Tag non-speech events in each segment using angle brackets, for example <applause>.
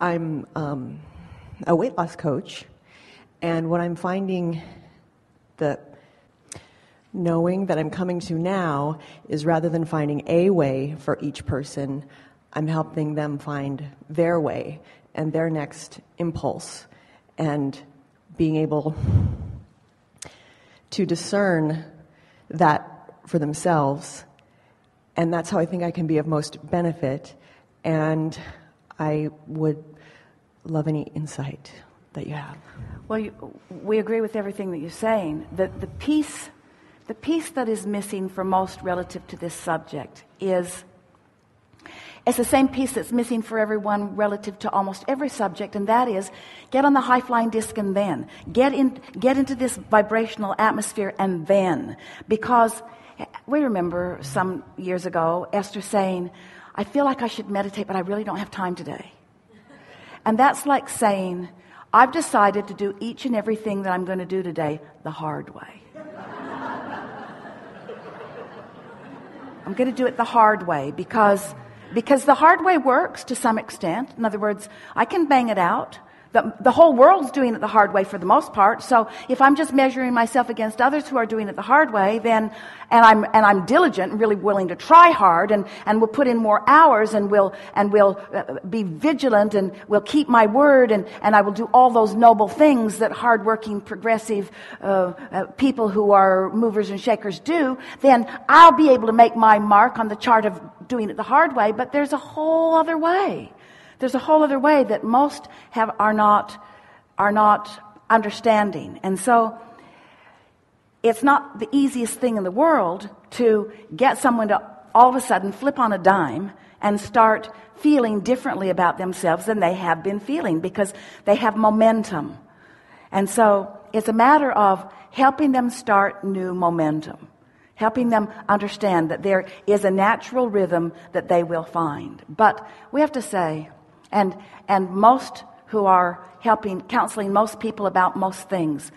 I'm um, a weight loss coach, and what I'm finding the knowing that I'm coming to now is rather than finding a way for each person, I'm helping them find their way and their next impulse and being able to discern that for themselves. And that's how I think I can be of most benefit. And I would love any insight that you have. Well, you, we agree with everything that you're saying. The, the, piece, the piece that is missing for most relative to this subject is it's the same piece that's missing for everyone relative to almost every subject, and that is get on the high flying disc and then get in, get into this vibrational atmosphere and then because we remember some years ago Esther saying, I feel like I should meditate, but I really don't have time today. And that's like saying, I've decided to do each and everything that I'm going to do today the hard way. <laughs> I'm going to do it the hard way because, because the hard way works to some extent. In other words, I can bang it out. The, the whole world's doing it the hard way for the most part. So if I'm just measuring myself against others who are doing it the hard way, then, and I'm, and I'm diligent and really willing to try hard and, and we'll put in more hours and we'll and will uh, be vigilant and will keep my word and, and I will do all those noble things that hardworking, progressive, uh, uh, people who are movers and shakers do, then I'll be able to make my mark on the chart of doing it the hard way, but there's a whole other way. There's a whole other way that most have, are not, are not understanding. And so, it's not the easiest thing in the world to get someone to all of a sudden flip on a dime and start feeling differently about themselves than they have been feeling because they have momentum. And so it's a matter of helping them start new momentum, helping them understand that there is a natural rhythm that they will find. But we have to say, and, and most who are helping, counseling most people about most things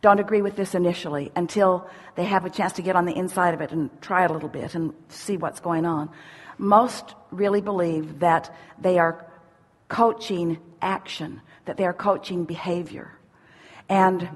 don't agree with this initially until they have a chance to get on the inside of it and try it a little bit and see what's going on. Most really believe that they are coaching action, that they are coaching behavior. And,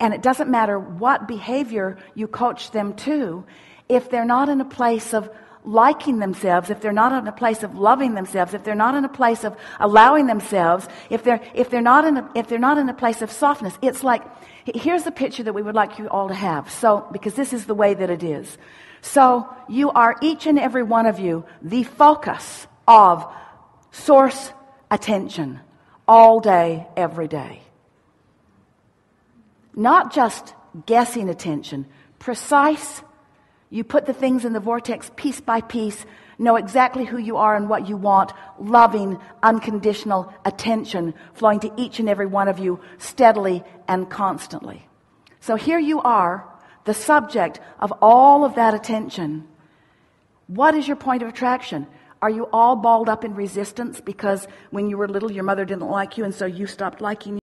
and it doesn't matter what behavior you coach them to, if they're not in a place of liking themselves, if they're not in a place of loving themselves, if they're not in a place of allowing themselves, if they're, if they're not in a, if they're not in a place of softness, it's like, here's the picture that we would like you all to have. So, because this is the way that it is. So, you are each and every one of you the focus of source attention all day, every day. Not just guessing attention, precise you put the things in the vortex piece by piece, know exactly who you are and what you want, loving, unconditional attention flowing to each and every one of you steadily and constantly. So here you are, the subject of all of that attention. What is your point of attraction? Are you all balled up in resistance because when you were little your mother didn't like you and so you stopped liking